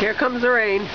Here comes the rain.